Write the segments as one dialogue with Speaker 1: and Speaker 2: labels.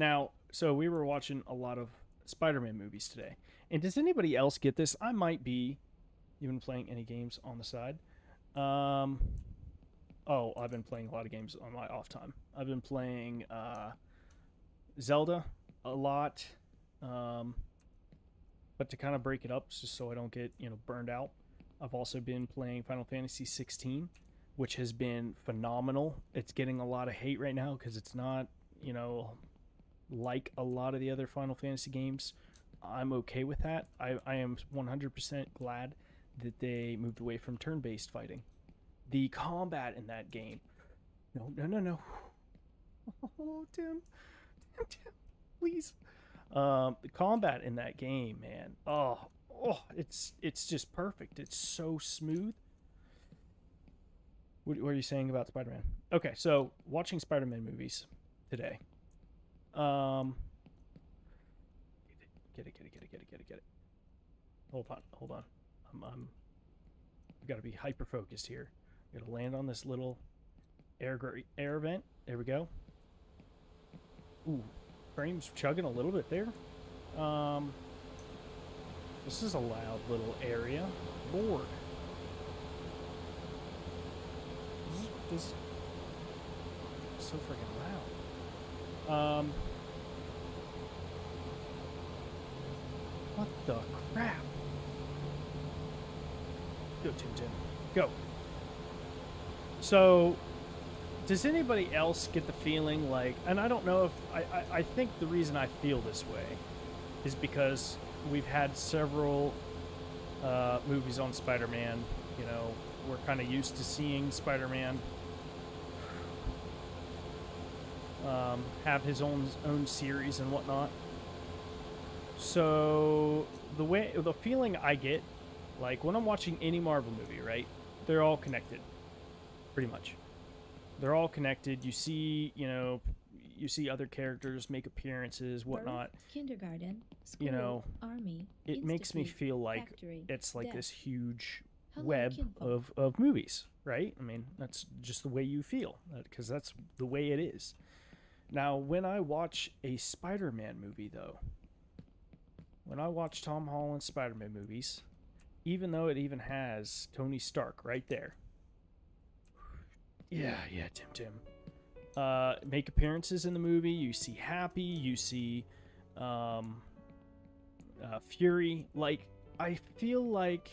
Speaker 1: Now, so we were watching a lot of Spider-Man movies today. And does anybody else get this? I might be even playing any games on the side. Um, oh, I've been playing a lot of games on my off time. I've been playing uh, Zelda a lot. Um, but to kind of break it up, just so I don't get you know burned out, I've also been playing Final Fantasy 16, which has been phenomenal. It's getting a lot of hate right now because it's not you know like a lot of the other Final Fantasy games. I'm okay with that. I, I am 100% glad that they moved away from turn based fighting. The combat in that game. No, no, no, no. Oh, Tim. Tim, Tim, please. Um, the combat in that game, man. Oh, oh, it's it's just perfect. It's so smooth. What, what are you saying about Spider-Man? Okay, so watching Spider-Man movies today. Um, get it, get it, get it, get it, get it, get it. Hold on, hold on. I'm, I'm I've got to be hyper focused here. Got to land on this little air air vent. There we go. Ooh, frames chugging a little bit there. Um, this is a loud little area. Lord. This, this so freaking loud. Um, what the crap? Go, Tim Tim. Go. So, does anybody else get the feeling like, and I don't know if, I, I, I think the reason I feel this way is because we've had several uh, movies on Spider Man. You know, we're kind of used to seeing Spider Man um, have his own own series and whatnot. So the way the feeling I get, like when I'm watching any Marvel movie, right? They're all connected, pretty much. They're all connected. You see, you know, you see other characters make appearances, whatnot.
Speaker 2: Birth, kindergarten, school,
Speaker 1: You know,
Speaker 2: army.
Speaker 1: It makes me feel like
Speaker 2: factory,
Speaker 1: it's like
Speaker 2: death.
Speaker 1: this huge
Speaker 2: Hello,
Speaker 1: web
Speaker 2: kinfolk.
Speaker 1: of, of movies, right? I mean, that's just the way you feel, because that's the way it is. Now, when I watch a Spider Man movie, though, when I watch Tom Holland Spider Man movies, even though it even has Tony Stark right there, yeah, yeah, Tim Tim, uh, make appearances in the movie, you see Happy, you see um, uh, Fury. Like, I feel like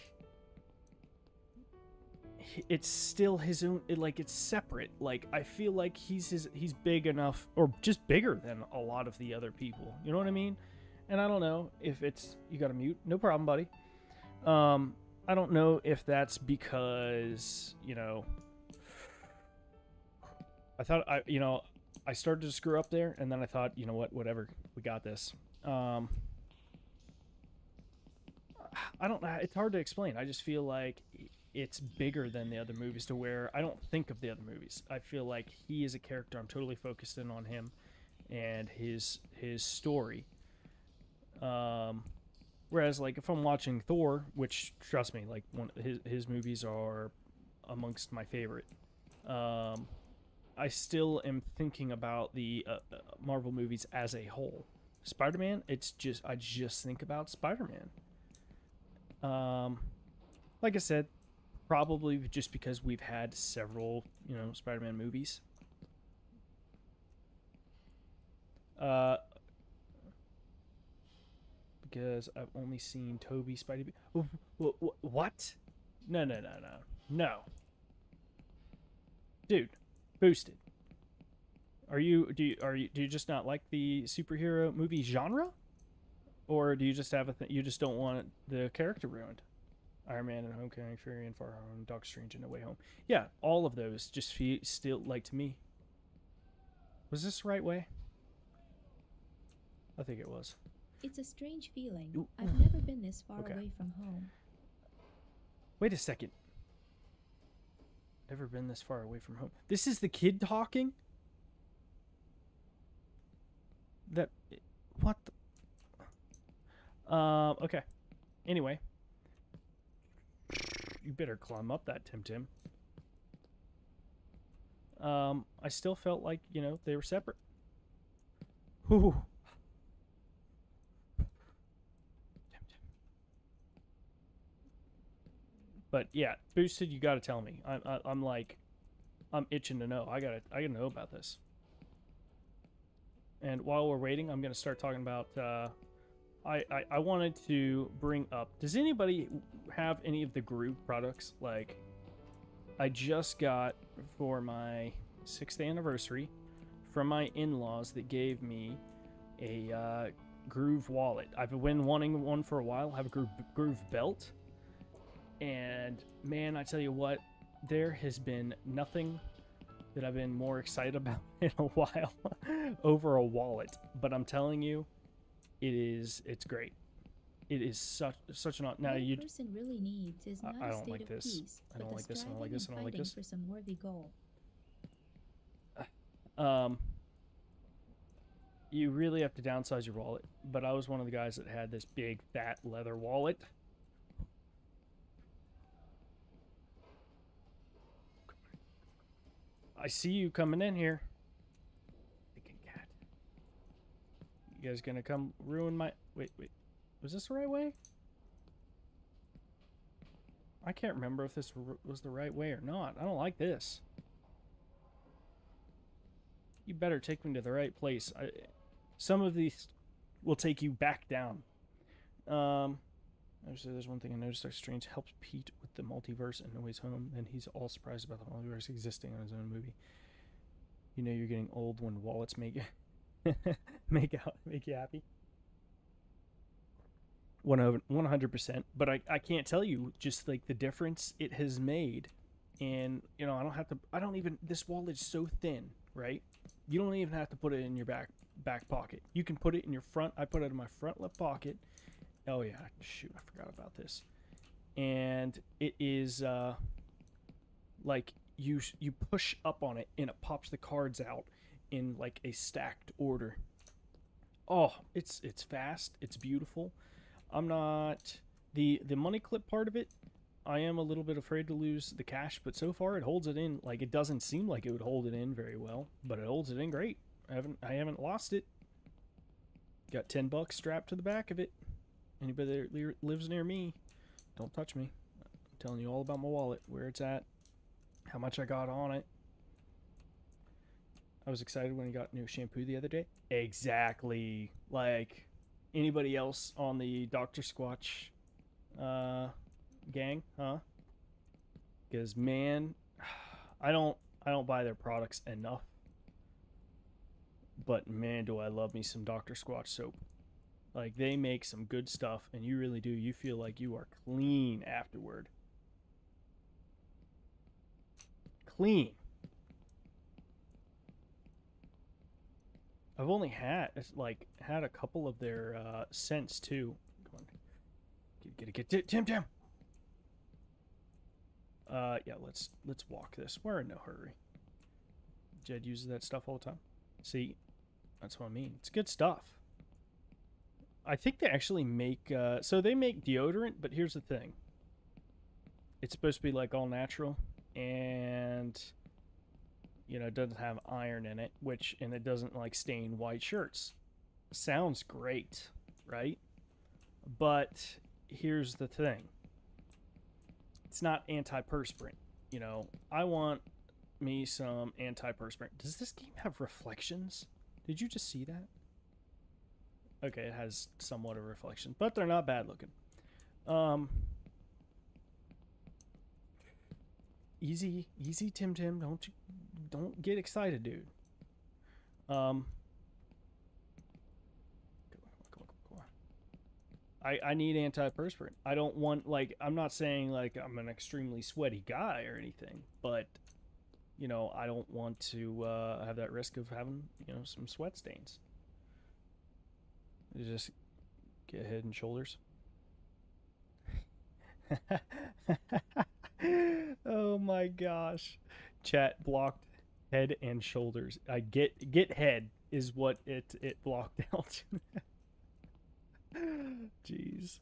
Speaker 1: it's still his own it, like it's separate like i feel like he's his he's big enough or just bigger than a lot of the other people you know what i mean and i don't know if it's you got to mute no problem buddy um i don't know if that's because you know i thought i you know i started to screw up there and then i thought you know what whatever we got this um I don't. Know. It's hard to explain. I just feel like it's bigger than the other movies to where I don't think of the other movies. I feel like he is a character. I'm totally focused in on him and his his story. Um, whereas like if I'm watching Thor, which trust me, like one his his movies are amongst my favorite. Um, I still am thinking about the uh, uh, Marvel movies as a whole. Spider-Man, it's just I just think about Spider-Man. Um, like I said, probably just because we've had several, you know, Spider-Man movies. Uh, because I've only seen Tobey Spidey. Wh- wh- wh- What? No, no, no, no, no. Dude, boosted. Are you do you are you do you just not like the superhero movie genre? Or do you just have a th- you just don't want the character ruined? Iron Man and Homecoming, Fury and Far Home, Doctor Strange and No Way Home. Yeah, all of those just feel still like to me. Was this the right way? I think it was.
Speaker 2: It's a strange feeling.
Speaker 1: Ooh.
Speaker 2: I've never been this far
Speaker 1: Okay.
Speaker 2: away from home.
Speaker 1: Wait a second. Never been this far away from home. This is the kid talking? That what the Um okay. Anyway. You better climb up that Tim Tim. Um I still felt like, you know, they were separate. Whew. But yeah, boosted. You got to tell me. I'm I, I'm like, I'm itching to know. I gotta I gotta know about this. And while we're waiting, I'm gonna start talking about. Uh, I, I I wanted to bring up. Does anybody have any of the Groove products? Like, I just got for my sixth anniversary from my in-laws that gave me a uh, Groove wallet. I've been wanting one for a while. I have a Groove, Groove belt, and man, I tell you what, there has been nothing that I've been more excited about in a while over a wallet. But I'm telling you, it is it's great. It is such such an odd now
Speaker 2: what
Speaker 1: you
Speaker 2: person really needs is
Speaker 1: I-
Speaker 2: not
Speaker 1: I
Speaker 2: a
Speaker 1: don't
Speaker 2: state
Speaker 1: like
Speaker 2: of
Speaker 1: this.
Speaker 2: peace,
Speaker 1: I don't like this, I don't like this, I
Speaker 2: and
Speaker 1: don't like this.
Speaker 2: for some worthy goal.
Speaker 1: um you really have to downsize your wallet. But I was one of the guys that had this big fat leather wallet. I see you coming in here. Thinking cat. You guys gonna come ruin my wait, wait. Was this the right way? I can't remember if this was the right way or not. I don't like this. You better take me to the right place. I, some of these will take you back down. Um, actually, there's one thing I noticed. Our Strange helps Pete with the multiverse and No Way's Home, and he's all surprised about the multiverse existing in his own movie. You know you're getting old when wallets make make out make you happy. 100 percent. But I I can't tell you just like the difference it has made, and you know I don't have to. I don't even. This wallet is so thin, right? You don't even have to put it in your back back pocket. You can put it in your front. I put it in my front left pocket. Oh yeah, shoot, I forgot about this. And it is uh like you you push up on it and it pops the cards out in like a stacked order. Oh, it's it's fast, it's beautiful. I'm not the the money clip part of it. I am a little bit afraid to lose the cash, but so far it holds it in. Like it doesn't seem like it would hold it in very well, but it holds it in great. I haven't I haven't lost it. Got ten bucks strapped to the back of it. Anybody that lives near me, don't touch me. I'm telling you all about my wallet, where it's at, how much I got on it. I was excited when I got new shampoo the other day. Exactly. Like anybody else on the Dr. Squatch uh, gang, huh? Because man, I don't I don't buy their products enough. But man, do I love me some Dr. Squatch soap. Like they make some good stuff and you really do. You feel like you are clean afterward. Clean. I've only had like had a couple of their uh, scents too. Come on, get get get Tim Tim. Uh, yeah, let's let's walk this. We're in no hurry. Jed uses that stuff all the time. See, that's what I mean. It's good stuff. I think they actually make uh, so they make deodorant, but here's the thing. It's supposed to be like all natural, and you know, doesn't have iron in it, which and it doesn't like stain white shirts. Sounds great, right? But here's the thing. It's not antiperspirant. You know, I want me some antiperspirant. Does this game have reflections? Did you just see that? Okay, it has somewhat of reflection, but they're not bad looking. Um, easy, easy, Tim Tim. Don't you, don't get excited, dude. Um. I I need antiperspirant. I don't want like I'm not saying like I'm an extremely sweaty guy or anything, but you know I don't want to uh, have that risk of having you know some sweat stains. You just get head and shoulders. oh my gosh. Chat blocked head and shoulders. I get get head is what it it blocked out. Jeez.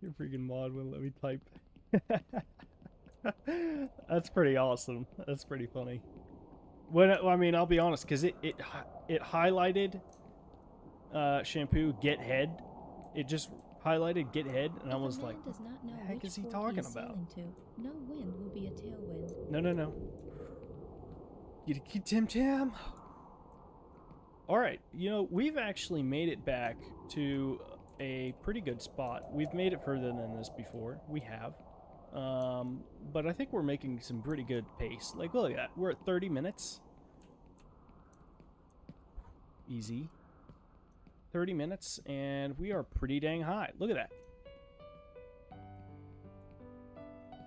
Speaker 1: Your freaking mod wouldn't let me type. That's pretty awesome. That's pretty funny. When I mean, I'll be honest, because it it it highlighted uh, shampoo, Get Head. It just highlighted Get Head, and I
Speaker 2: If a
Speaker 1: was like,
Speaker 2: does not know
Speaker 1: heck
Speaker 2: which
Speaker 1: is he talking about?
Speaker 2: To, no wind will be a tailwind.
Speaker 1: no, no, no. You keep Tim Tim. All right, you know we've actually made it back to a pretty good spot. We've made it further than this before. We have. Um, but I think we're making some pretty good pace. Like, look at that. We're at 30 minutes. Easy. 30 minutes, and we are pretty dang high. Look at that.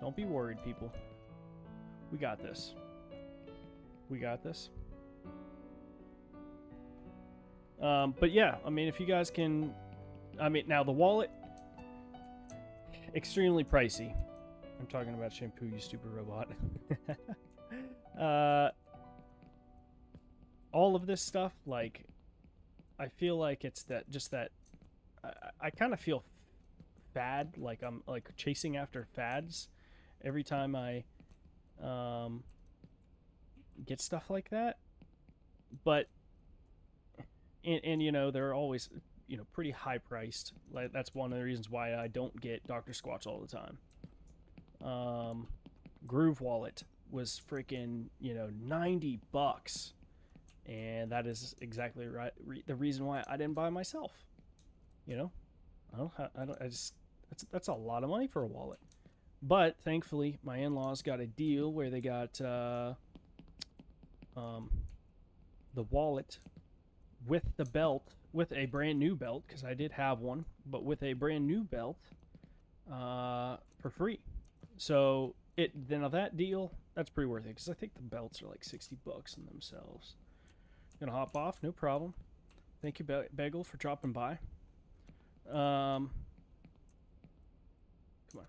Speaker 1: Don't be worried, people. We got this. We got this. Um, but yeah, I mean, if you guys can, I mean, now the wallet, extremely pricey. I'm talking about shampoo, you stupid robot. uh, all of this stuff, like, I feel like it's that just that. I, I kind of feel fad, like I'm like chasing after fads every time I um, get stuff like that. But and, and you know they're always you know pretty high priced. Like that's one of the reasons why I don't get Doctor Squatch all the time. Um, Groove Wallet was freaking you know ninety bucks, and that is exactly right re- the reason why I didn't buy myself. You know, I don't. I don't. I just that's that's a lot of money for a wallet. But thankfully, my in-laws got a deal where they got uh, um, the wallet with the belt, with a brand new belt, because I did have one, but with a brand new belt uh, for free. So it then that deal that's pretty worth it because I think the belts are like sixty bucks in themselves. Gonna hop off, no problem. Thank you, Be- Bagel, for dropping by. Um, come on.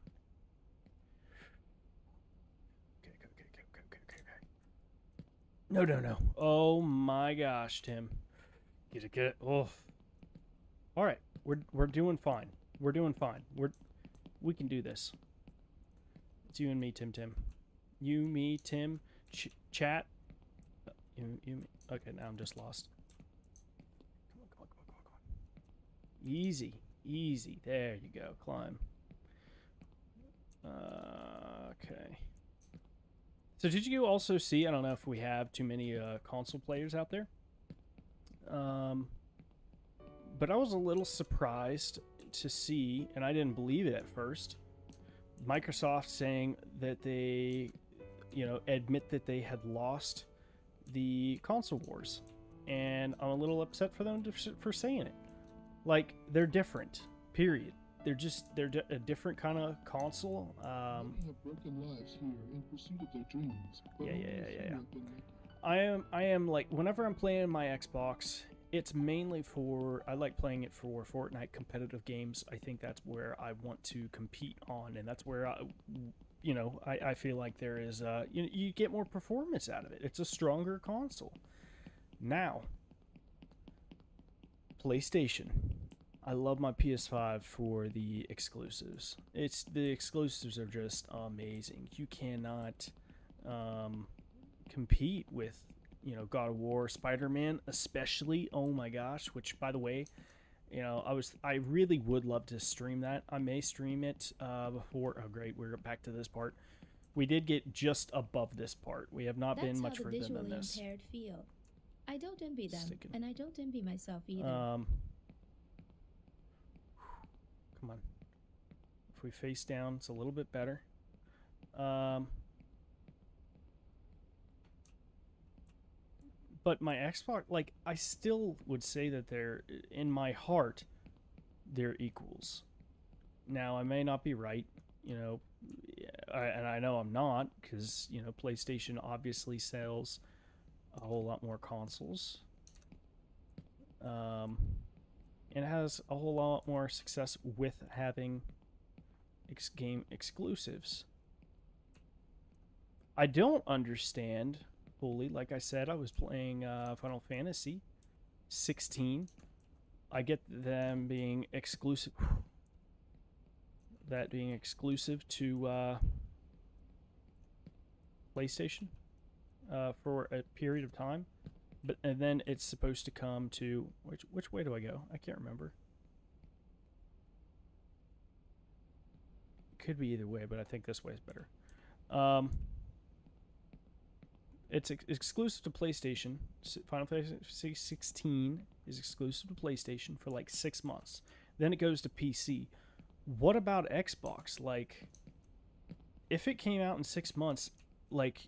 Speaker 1: Okay, okay, okay, okay, okay, okay, okay, okay. No, no, no. Oh my gosh, Tim. Get it, get it. Oh. All right, we're we're doing fine. We're doing fine. We're we can do this. It's you and me, Tim. Tim. You, me, Tim. Ch- chat. You, you, me. Okay, now I'm just lost. Come on, come on, come on, come on, come on. Easy, easy. There you go. Climb. Uh, okay. So did you also see? I don't know if we have too many uh, console players out there. Um, but I was a little surprised to see, and I didn't believe it at first. Microsoft saying that they, you know, admit that they had lost the console wars, and I'm a little upset for them to, for saying it. Like they're different. Period. They're just they're a different kind of console. Um,
Speaker 3: have broken lives here in pursuit of their dreams.
Speaker 1: Yeah, yeah, yeah, yeah, yeah.
Speaker 3: have been left.
Speaker 1: I am I am like whenever I'm playing my Xbox, it's mainly for I like playing it for Fortnite competitive games. I think that's where I want to compete on, and that's where I, you know, I, I feel like there is uh you you get more performance out of it. It's a stronger console. Now, PlayStation. I love my PS5 for the exclusives. It's the exclusives are just amazing. You cannot um compete with you know God of War, Spider Man, especially. Oh my gosh! Which, by the way, you know I was I really would love to stream that. I may stream it uh, before. Oh great, we're back to this part. We did get just above this part. We have not
Speaker 2: That's
Speaker 1: been
Speaker 2: how
Speaker 1: much
Speaker 2: the
Speaker 1: further than this.
Speaker 2: impaired feel. I don't envy them,
Speaker 1: Sticking.
Speaker 2: and I don't envy myself either.
Speaker 1: Um, come on. If we face down, it's a little bit better. Um, but my Xbox, like, I still would say that they're, in my heart, they're equals. Now, I may not be right, you know, and I know I'm not, because, you know, PlayStation obviously sells a whole lot more consoles um, it has a whole lot more success with having ex- game exclusives. I don't understand fully. Like I said, I was playing uh, Final Fantasy 16. I get them being exclusive. That being exclusive to uh, PlayStation uh, for a period of time but and then it's supposed to come to which which way do I go? I can't remember. Could be either way, but I think this way is better. Um, it's ex- exclusive to PlayStation. Final Fantasy 16 is exclusive to PlayStation for like six months. Then it goes to PC. What about Xbox? Like, if it came out in six months, like,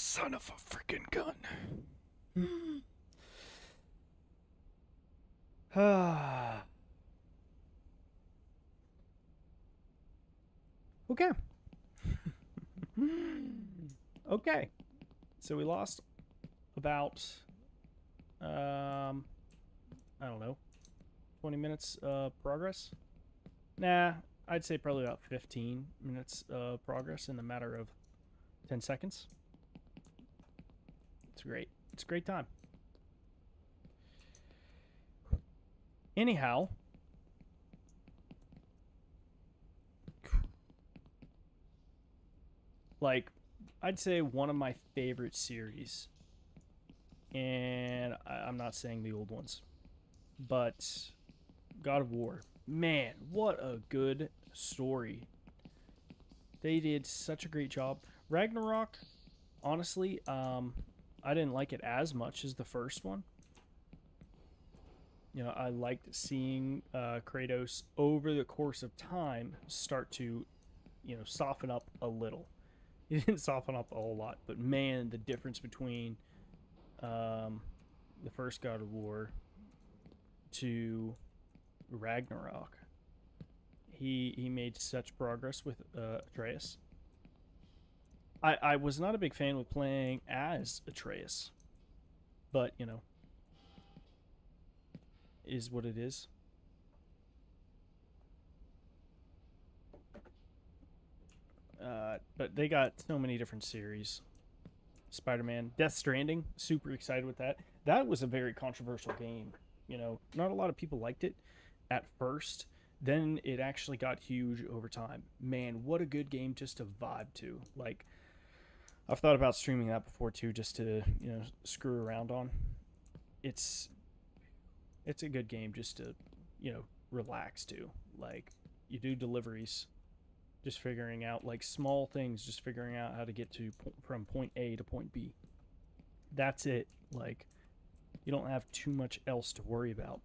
Speaker 1: son of a freaking gun. Okay. okay. So we lost about um I don't know 20 minutes uh progress. Nah, I'd say probably about 15 minutes uh progress in the matter of 10 seconds. It's great. It's a great time. Anyhow, like I'd say one of my favorite series, and I, I'm not saying the old ones, but God of War. Man, what a good story! They did such a great job. Ragnarok, honestly, um, I didn't like it as much as the first one. You know, I liked seeing uh, Kratos over the course of time start to, you know, soften up a little. He didn't soften up a whole lot, but man, the difference between um, the first God of War to Ragnarok. He he made such progress with uh, Atreus. I I was not a big fan with playing as Atreus, but you know, is what it is. Uh, but they got so many different series. Spider-Man, Death Stranding, super excited with that. That was a very controversial game. You know, not a lot of people liked it at first. Then it actually got huge over time. Man, what a good game just to vibe to. Like, I've thought about streaming that before too, just to you know screw around on. It's it's a good game just to you know relax to. Like, you do deliveries just figuring out like small things just figuring out how to get to from point a to point b that's it like you don't have too much else to worry about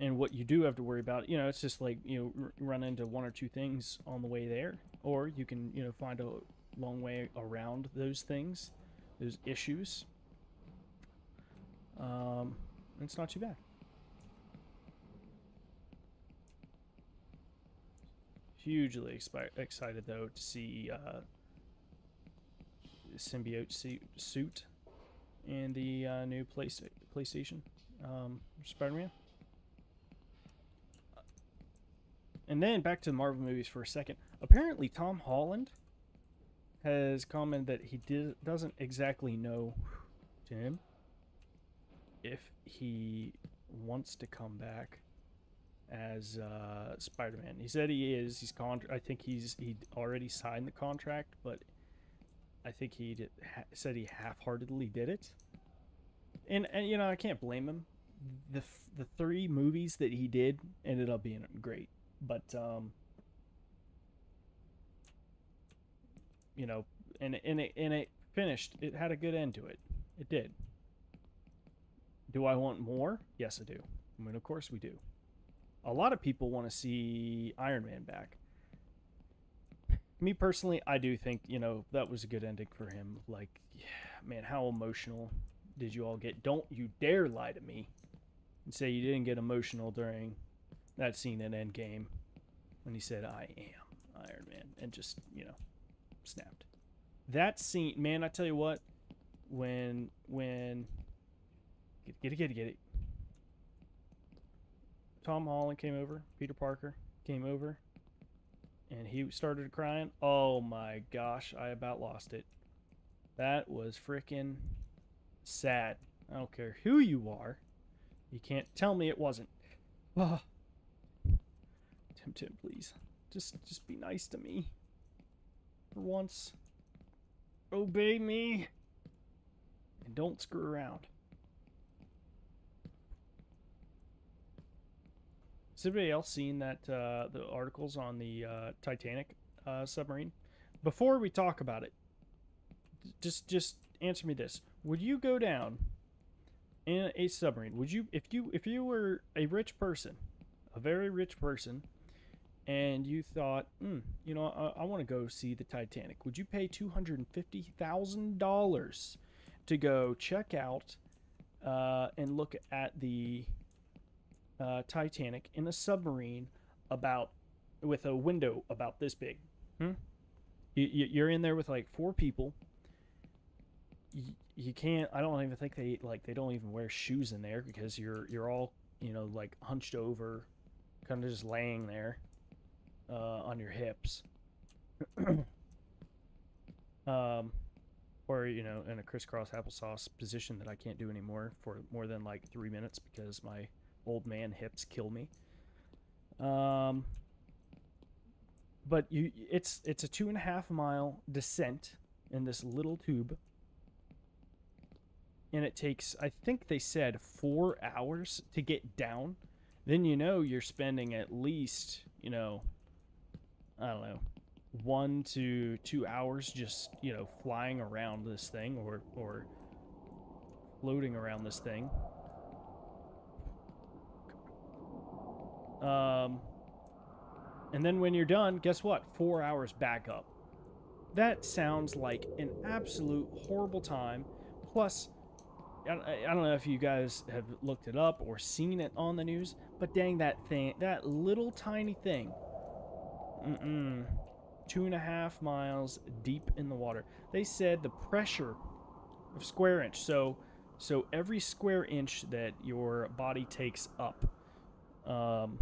Speaker 1: and what you do have to worry about you know it's just like you know run into one or two things on the way there or you can you know find a long way around those things those issues um it's not too bad hugely excited though to see uh, symbiote suit, in the uh, new place, PlayStation um, Spider-Man. And then back to the Marvel movies for a second. Apparently, Tom Holland has commented that he did, doesn't exactly know if he wants to come back as uh, Spider-Man. He said he is. He's con. I think he's he already signed the contract, but I think he did, ha- said he half-heartedly did it. And and you know I can't blame him. The the three movies that he did ended up being great, but um, you know, and and it and it finished. It had a good end to it. It did. Do I want more? Yes, I do. I mean, of course we do a lot of people want to see Iron Man back. Me personally, I do think, you know, that was a good ending for him. Like, yeah, man, how emotional did you all get? Don't you dare lie to me and say you didn't get emotional during that scene in Endgame when he said, I am Iron Man, and just, you know, snapped. That scene, man, I tell you what, when, when Get get it, get it, get it. Tom Holland came over. Peter Parker came over. And he started crying. Oh my gosh, I about lost it. That was freaking sad. I don't care who you are. You can't tell me it wasn't. Oh. Tim Tim, please. Just just be nice to me. For once. Obey me. And don't screw around. Has anybody else seen that uh, the articles on the uh, Titanic uh, submarine? Before we talk about it, just just answer me this: Would you go down in a submarine? Would you, if you if you were a rich person, a very rich person, and you thought, hmm, you know, I, I want to go see the Titanic? Would you pay two hundred and fifty thousand dollars to go check out uh, and look at the uh, Titanic in a submarine about with a window about this big. Hmm? You, you're in there with like four people. You, you can't. I don't even think they like they don't even wear shoes in there because you're you're all you know like hunched over, kind of just laying there uh, on your hips. um, or you know in a crisscross applesauce position that I can't do anymore for more than like three minutes because my old man hips kill me. Um, but you, it's it's a two and a half mile descent in this little tube, and it takes I think they said four hours to get down. Then you know you're spending at least you know, I don't know, one to two hours just you know flying around this thing or or floating around this thing. Um, and then when you're done, guess what? Four hours back up. That sounds like an absolute horrible time. Plus, I, I don't know if you guys have looked it up or seen it on the news, but dang that thing, that little tiny thing, mm-mm, two and a half miles deep in the water. They said the pressure of square inch. So, so every square inch that your body takes up um,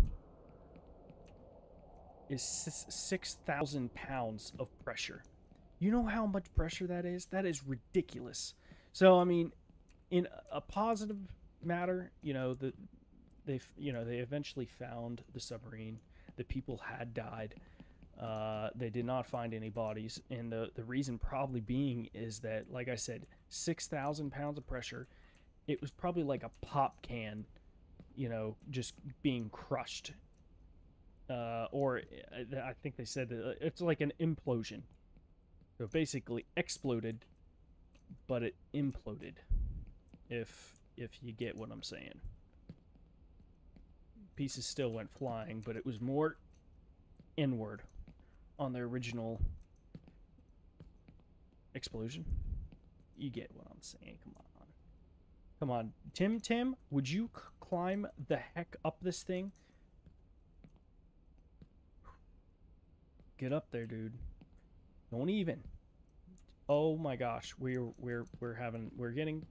Speaker 1: is 6,000 pounds of pressure. You know how much pressure that is? That is ridiculous. So, I mean, in a positive matter, you know, the they you know they eventually found the submarine. The people had died. Uh, they did not find any bodies, and the the reason probably being is that, like I said, six thousand pounds of pressure. It was probably like a pop can you know, just being crushed. Uh, or uh, I think they said uh, it's like an implosion. So basically exploded, but it imploded. If if you get what I'm saying. Pieces still went flying, but it was more inward on the original explosion. You get what I'm saying. Come on. Come on. Tim Tim, would you climb the heck up this thing? Get up there, dude. Don't even. Oh my gosh, we're we're we're having we're getting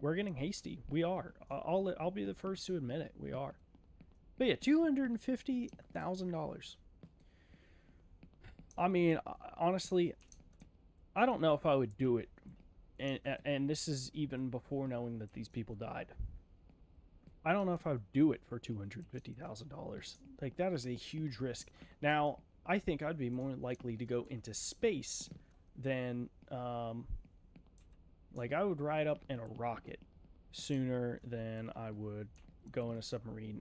Speaker 1: we're getting hasty. We are. I'll I'll be the first to admit it. We are. But yeah, two hundred and fifty thousand dollars. I mean, honestly, I don't know if I would do it, and and this is even before knowing that these people died. I don't know if I would do it for two hundred fifty thousand dollars. Like that is a huge risk. Now, I think I'd be more likely to go into space than, um, like I would ride up in a rocket sooner than I would go in a submarine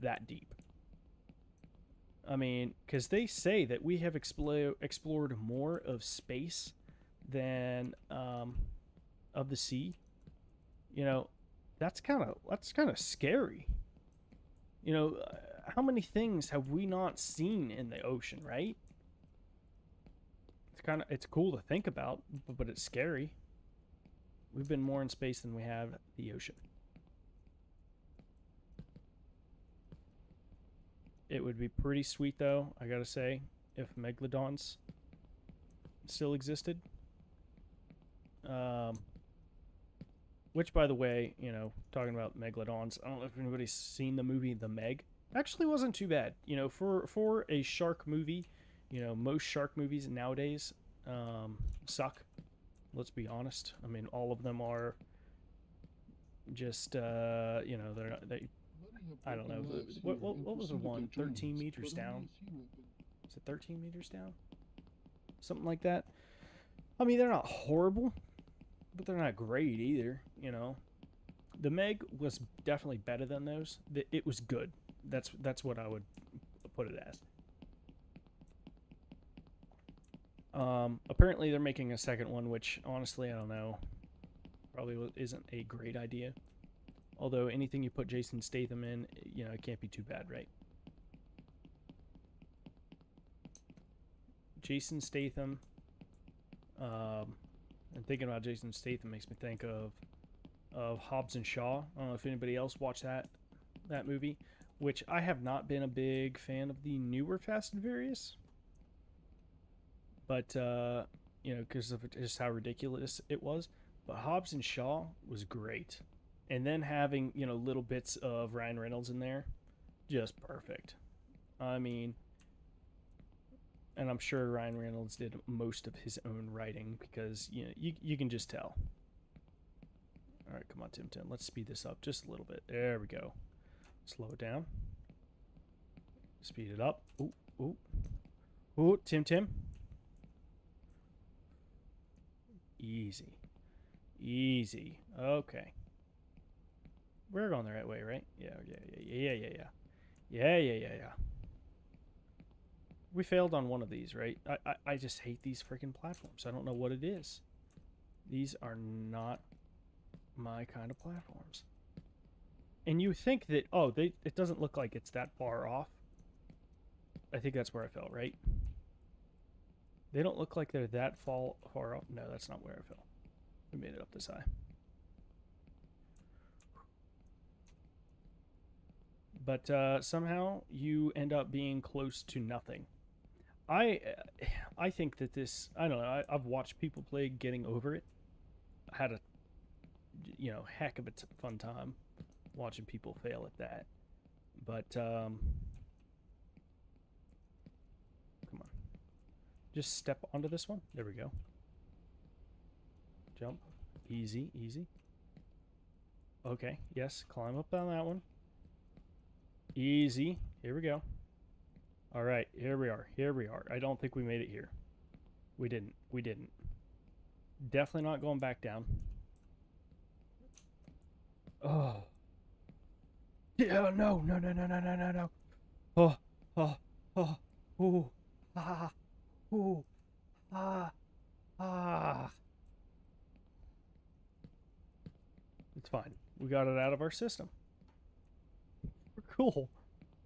Speaker 1: that deep. I mean, because they say that we have explo- explored more of space than um, of the sea. You know, that's kind of that's kind of scary. You know, uh, how many things have we not seen in the ocean, right? It's kind of it's cool to think about, but, but it's scary. We've been more in space than we have the ocean. It would be pretty sweet though, I got to say, if megalodons still existed. Um Which, by the way, you know, talking about megalodons, I don't know if anybody's seen the movie The Meg. Actually, wasn't too bad. You know, for for a shark movie, you know, most shark movies nowadays um, suck. Let's be honest. I mean, all of them are just uh, you know they're not, they. I don't know. What what, what was the one? Thirteen meters down. Is it thirteen meters down? Something like that. I mean, they're not horrible, but they're not great either. You know, the Meg was definitely better than those. It was good. That's that's what I would put it as. Um, apparently they're making a second one, which honestly I don't know. Probably isn't a great idea. Although anything you put Jason Statham in, you know, it can't be too bad, right? Jason Statham. Um, and thinking about Jason Statham makes me think of of Hobbs and Shaw. I don't know if anybody else watched that that movie, which I have not been a big fan of the newer Fast and Furious. But uh, you know, because of just how ridiculous it was. But Hobbs and Shaw was great, and then having you know little bits of Ryan Reynolds in there, just perfect. I mean, and I'm sure Ryan Reynolds did most of his own writing because you know you you can just tell. All right, come on, Tim Tim. Let's speed this up just a little bit. There we go. Slow it down. Speed it up. Ooh, ooh. Ooh, Tim Tim. Easy. Easy. Okay. We're going the right way, right? Yeah, yeah, yeah, yeah, yeah, yeah. Yeah, yeah, yeah, yeah. We failed on one of these, right? I, I, I just hate these freaking platforms. I don't know what it is. These are not my kind of platforms. And you think that, oh, they it doesn't look like it's that far off. I think that's where I fell, right? They don't look like they're that far, far off. No, that's not where I fell. We made it up this high. But uh, somehow you end up being close to nothing. I I think that this I don't know I, have watched people play getting over it. I had a you know heck of a fun time watching people fail at that. But um, come on, just step onto this one. There we go. Jump, easy, easy. Okay, yes, climb up on that one. Easy. Here we go. All right, here we are. Here we are. I don't think we made it here. We didn't. We didn't. Definitely not going back down. Oh. Yeah, no, no, no, no, no, no, no, no. Oh, oh, oh, ooh, ah, ooh, ah, ah. It's fine. We got it out of our system. Cool.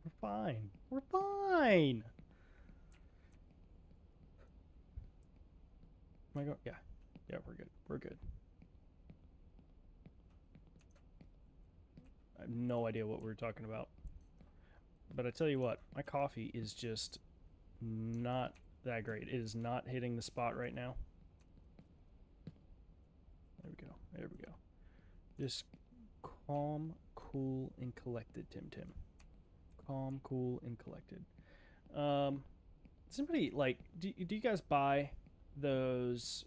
Speaker 1: We're fine. We're fine. Am I go? Yeah. Yeah, we're good. We're good. I have no idea what we are talking about. But I tell you what, my coffee is just not that great. It is not hitting the spot right now. There we go. There we go. Just calm, cool, and collected, Tim Tim calm, cool, and collected. Um, somebody like, do, do you guys buy those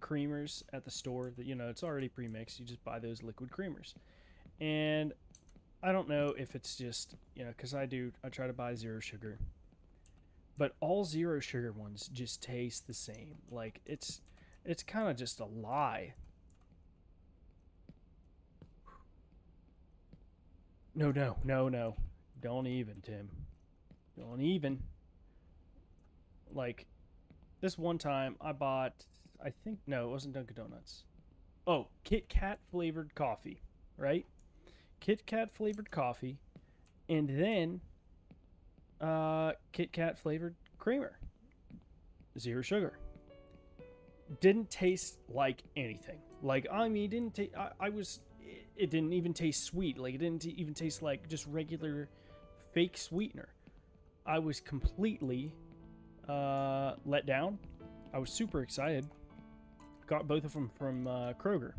Speaker 1: creamers at the store? That you know it's already pre-mixed you just buy those liquid creamers. And i don't know if it's just you know because i do i try to buy zero sugar. But all zero sugar ones just taste the same. Like it's it's kind of just a lie. No no no no don't even, Tim. Don't even. Like, this one time I bought, I think, no, it wasn't Dunkin' Donuts. Oh, Kit Kat flavored coffee, right? Kit Kat flavored coffee, and then uh, Kit Kat flavored creamer. Zero sugar. Didn't taste like anything. Like, I mean, didn't taste, I, I was, it didn't even taste sweet. Like, it didn't even taste like just regular fake sweetener. I was completely uh, let down. I was super excited. Got both of them from uh, Kroger.